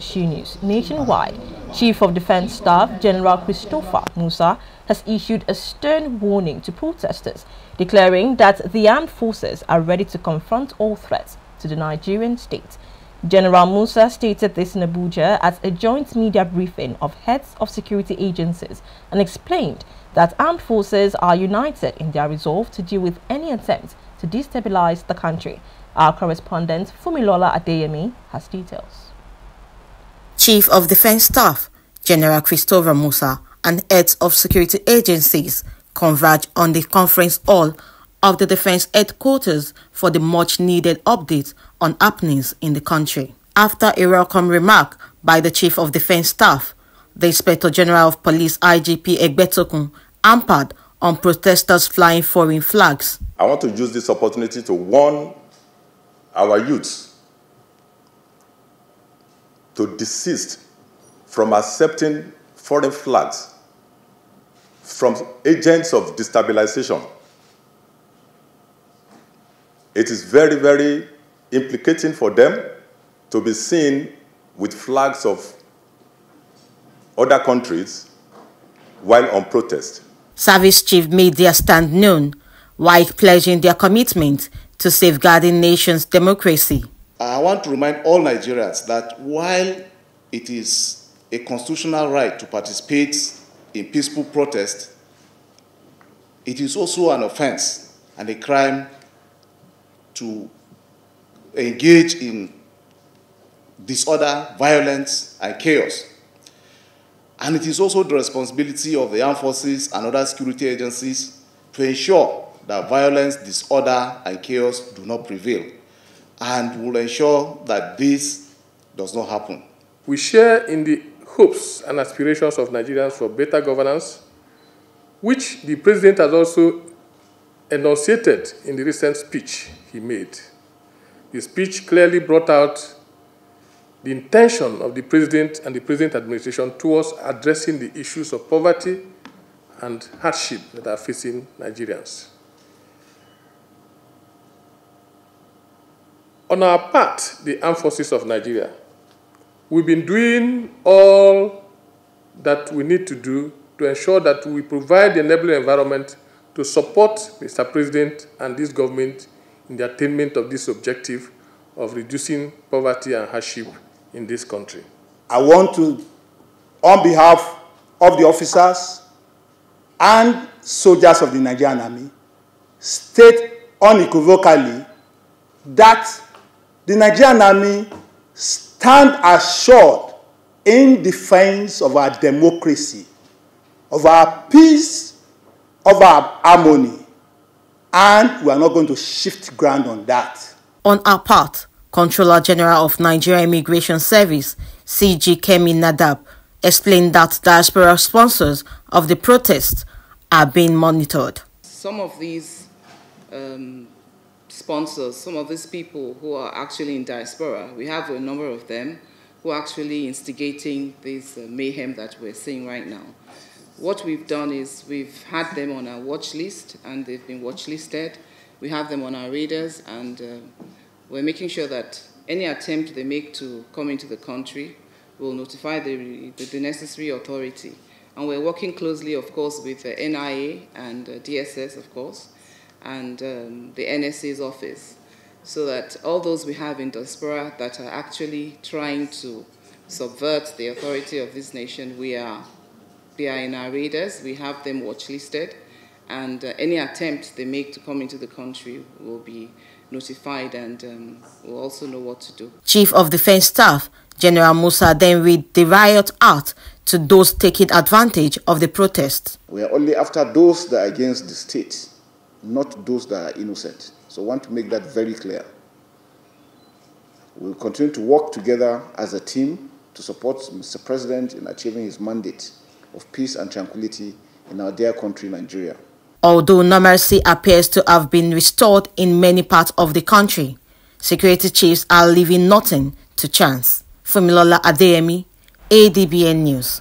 She News nationwide. Chief of Defense Staff General Christopher Musa has issued a stern warning to protesters, declaring that the armed forces are ready to confront all threats to the Nigerian state. General Musa stated this in Abuja at a joint media briefing of heads of security agencies and explained that armed forces are united in their resolve to deal with any attempt to destabilize the country. Our correspondent Funmilola Adeyemi has details. Chief of Defense Staff General Christopher Musa and heads of security agencies converge on the conference hall of the Defense Headquarters for the much needed update on happenings in the country. After a welcome remark by the Chief of Defense Staff, the Inspector General of Police IGP Egbetokun ampered on protesters flying foreign flags. I want to use this opportunity to warn our youths to desist from accepting foreign flags from agents of destabilization it is very, very implicating for them to be seen with flags of other countries while on protest. Service chief made their stand known while pledging their commitment to safeguarding nation's democracy. I want to remind all Nigerians that while it is a constitutional right to participate in peaceful protest, it is also an offense and a crime to engage in disorder, violence, and chaos. And it is also the responsibility of the armed forces and other security agencies to ensure that violence, disorder, and chaos do not prevail, and will ensure that this does not happen. We share in the hopes and aspirations of Nigerians for better governance, which the President has also enunciated in the recent speech he made. The speech clearly brought out the intention of the President and the President administration towards addressing the issues of poverty and hardship that are facing Nigerians. On our part, the armed forces of Nigeria, we've been doing all that we need to do to ensure that we provide the enabling environment to support Mr. President and this government in the attainment of this objective of reducing poverty and hardship in this country. I want to, on behalf of the officers and soldiers of the Nigerian Army, state unequivocally that the Nigerian Army stand assured in defense of our democracy, of our peace of our harmony. And we are not going to shift ground on that. On our part, Controller General of Nigeria Immigration Service, CG Kemi Nandap, explained that diaspora sponsors of the protests are being monitored. Some of these um, sponsors, some of these people who are actually in diaspora, we have a number of them who are actually instigating this uh, mayhem that we're seeing right now what we've done is we've had them on our watch list and they've been watch listed. We have them on our radars and uh, we're making sure that any attempt they make to come into the country will notify the, the, necessary authority. And we're working closely, of course, with the NIA and uh, DSS, of course, and um, the NSA's office, so that all those we have in diaspora that are actually trying to subvert the authority of this nation, we are they are in our radars. We have them watchlisted. And uh, any attempt they make to come into the country will be notified and um, will also know what to do. Chief of Defense Staff General Musa then read the riot out to those taking advantage of the protest. We are only after those that are against the state, not those that are innocent. So I want to make that very clear. We'll continue to work together as a team to support Mr. President in achieving his mandate of peace and tranquility in our dear country, Nigeria. Although normalcy appears to have been restored in many parts of the country, security chiefs are leaving nothing to chance. Funmilola Adeyemi, ADBN News.